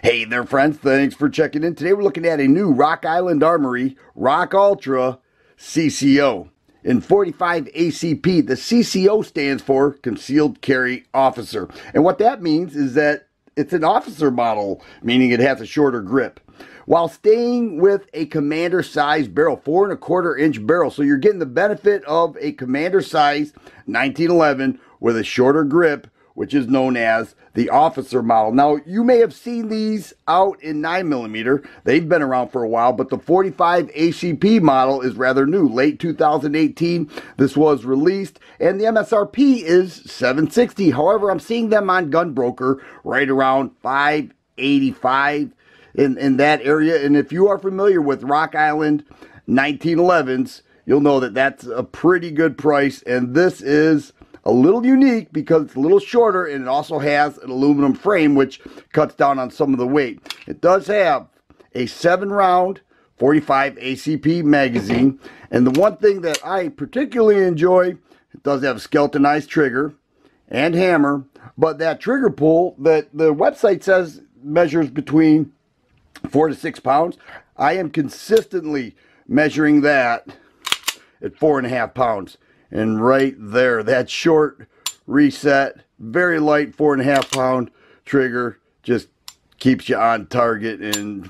Hey there, friends. Thanks for checking in. Today we're looking at a new Rock Island Armory Rock Ultra CCO. In 45 ACP, the CCO stands for Concealed Carry Officer. And what that means is that it's an officer model, meaning it has a shorter grip. While staying with a commander size barrel, four and a quarter inch barrel. So you're getting the benefit of a commander size 1911 with a shorter grip which is known as the officer model. Now, you may have seen these out in 9mm. They've been around for a while, but the 45 ACP model is rather new. Late 2018, this was released, and the MSRP is 760. However, I'm seeing them on Gunbroker right around 585 in, in that area. And if you are familiar with Rock Island 1911s, you'll know that that's a pretty good price. And this is a little unique because it's a little shorter and it also has an aluminum frame which cuts down on some of the weight. It does have a 7 round 45 ACP magazine and the one thing that I particularly enjoy it does have a skeletonized trigger and hammer but that trigger pull that the website says measures between 4 to 6 pounds I am consistently measuring that at four and a half pounds and right there, that short reset, very light four and a half pound trigger, just keeps you on target. And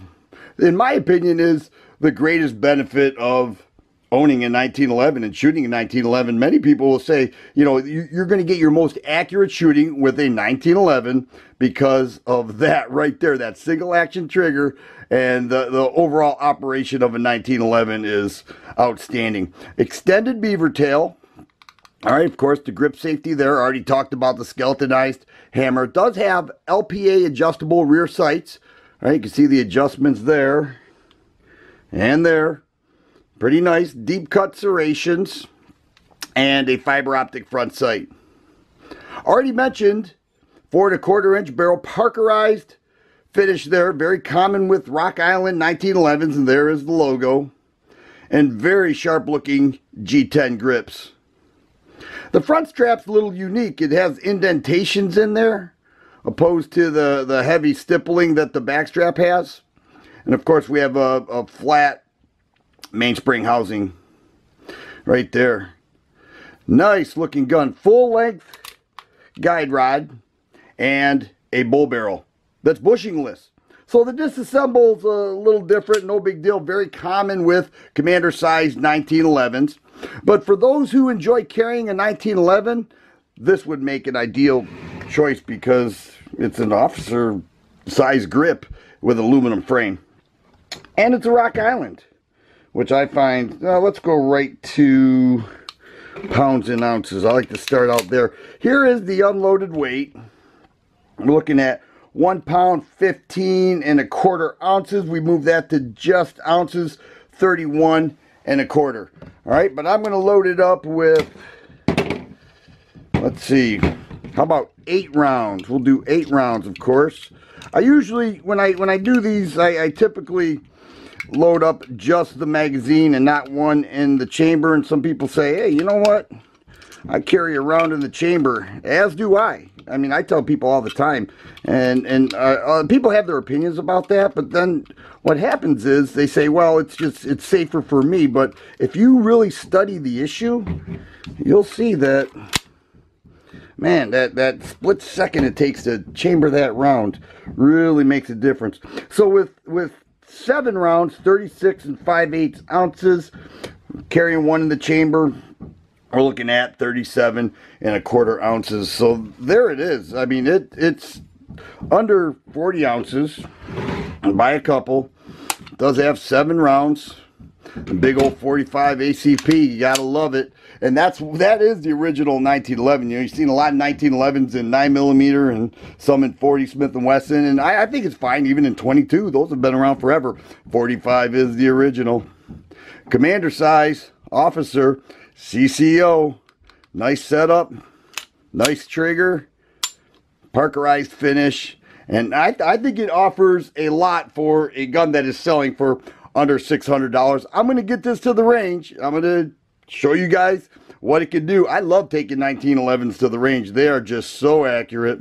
in my opinion, is the greatest benefit of owning in 1911 and shooting in 1911. Many people will say, you know, you're going to get your most accurate shooting with a 1911 because of that right there, that single action trigger and the, the overall operation of a 1911 is outstanding. Extended beaver tail, all right, of course, the grip safety there. Already talked about the skeletonized hammer. It does have LPA adjustable rear sights. All right, you can see the adjustments there and there. Pretty nice deep cut serrations and a fiber optic front sight. Already mentioned four and a quarter inch barrel parkerized finish there. Very common with Rock Island 1911s and there is the logo. And very sharp looking G10 grips. The front strap's a little unique. It has indentations in there, opposed to the, the heavy stippling that the back strap has. And of course we have a, a flat mainspring housing right there. Nice looking gun. Full length guide rod and a bull barrel that's bushingless. So the disassemble's a little different, no big deal. Very common with commander size 1911s. But for those who enjoy carrying a 1911, this would make an ideal choice because it's an officer size grip with aluminum frame. And it's a Rock Island, which I find, uh, let's go right to pounds and ounces. I like to start out there. Here is the unloaded weight. We're looking at one pound 15 and a quarter ounces. We move that to just ounces, 31 and a quarter. All right, but I'm going to load it up with, let's see, how about eight rounds? We'll do eight rounds, of course. I usually, when I when I do these, I, I typically load up just the magazine and not one in the chamber. And some people say, hey, you know what? I carry around in the chamber, as do I. I mean, I tell people all the time, and and uh, uh, people have their opinions about that. But then what happens is they say, well, it's just it's safer for me. But if you really study the issue, you'll see that, man, that that split second it takes to chamber that round really makes a difference. So with with seven rounds, 36 and 5 eighths ounces, carrying one in the chamber, we're looking at 37 and a quarter ounces. So there it is. I mean, it it's under 40 ounces And by a couple. Does have seven rounds. big old 45 ACP. You gotta love it. And that's that is the original 1911. You know, you've seen a lot of 1911s in 9 millimeter and some in 40 Smith and Wesson, and I, I think it's fine even in 22. Those have been around forever. 45 is the original. Commander size, officer, CCO, nice setup, nice trigger, parkerized finish, and I, I think it offers a lot for a gun that is selling for under $600. I'm going to get this to the range. I'm going to show you guys what it can do. I love taking 1911s to the range. They are just so accurate,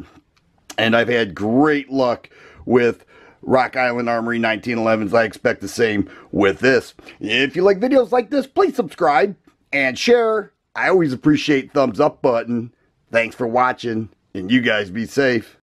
and I've had great luck with Rock Island Armory 1911s. I expect the same with this. If you like videos like this, please subscribe and share. I always appreciate thumbs up button. Thanks for watching, and you guys be safe.